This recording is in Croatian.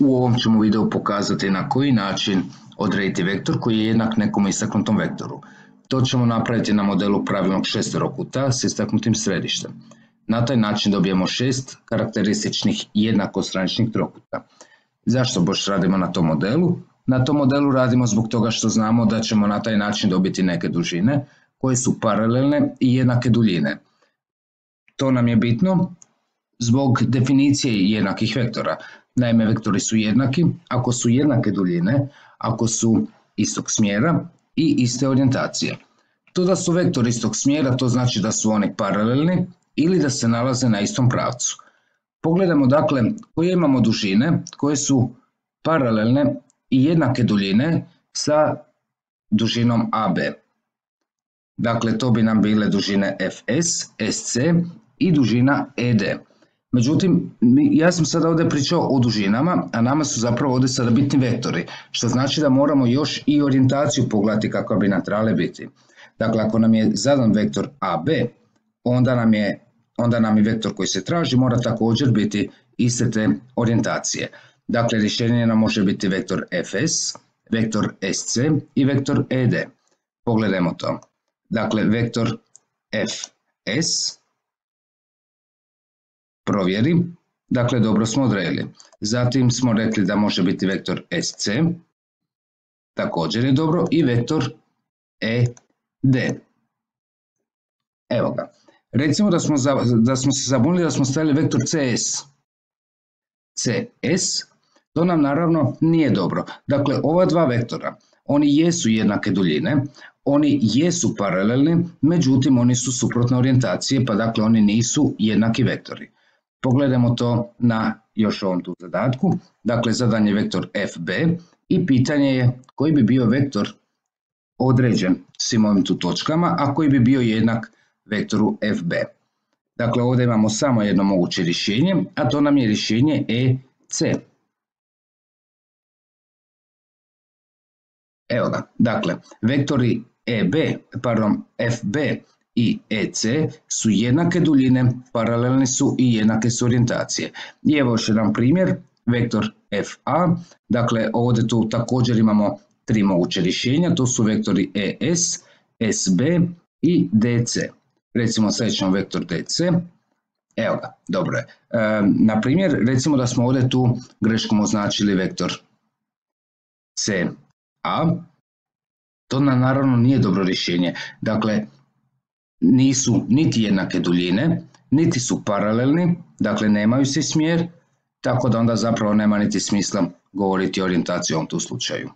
U ovom ćemo videu pokazati na koji način odrediti vektor koji je jednak nekom istaknutom vektoru. To ćemo napraviti na modelu pravilnog šesterokuta s istaknutim središtem. Na taj način dobijemo šest karakterističnih jednakostraničnih trokuta. Zašto baš radimo na tom modelu? Na tom modelu radimo zbog toga što znamo da ćemo na taj način dobiti neke dužine koje su paralelne i jednake duljine. To nam je bitno zbog definicije jednakih vektora. Naime, vektori su jednaki ako su jednake duljine, ako su istog smjera i iste orijentacije. To da su vektori istog smjera, to znači da su oni paralelni ili da se nalaze na istom pravcu. Pogledamo dakle koje imamo dužine koje su paralelne i jednake duljine sa dužinom AB. Dakle, to bi nam bile dužine FS, SC i dužina ED. Međutim, ja sam sada ovdje pričao o dužinama, a nama su zapravo ovdje sada bitni vektori, što znači da moramo još i orijentaciju pogledati kako bi nam trebale biti. Dakle, ako nam je zadan vektor AB, onda nam je, onda nam je vektor koji se traži mora također biti iste te orijentacije. Dakle, rješenje nam može biti vektor FS, vektor SC i vektor ED. Pogledajmo to. Dakle, vektor FS provjeri. Dakle, dobro smo odredili. Zatim smo rekli da može biti vektor SC, također je dobro, i vektor ED. Evo ga. Recimo da smo, da smo se zabunili da smo stavili vektor CS. CS, to nam naravno nije dobro. Dakle, ova dva vektora, oni jesu jednake duljine, oni jesu paralelni, međutim oni su suprotne orijentacije, pa dakle oni nisu jednaki vektori. Pogledajmo to na još ovom tu zadatku. Dakle, zadan je vektor FB i pitanje je koji bi bio vektor određen svim ovim tu točkama, a koji bi bio jednak vektoru FB. Dakle, ovdje imamo samo jedno moguće rješenje, a to nam je rješenje EC. Evo ga, dakle, vektori EB, pardon, FB i EC su jednake duljine, paralelni su i jednake su orijentacije. I evo još jedan primjer, vektor FA, dakle ovdje tu također imamo tri moguće rješenja, to su vektori ES, SB i DC. Recimo sad vektor DC, evo ga, dobro je. E, na primjer, recimo da smo ovdje tu greškom označili vektor CA, to nam naravno nije dobro rješenje. Dakle, nisu niti jednake duljine, niti su paralelni, dakle nemaju se smjer, tako da onda zapravo nema niti smisla govoriti o orijentaciji u ovom tu slučaju.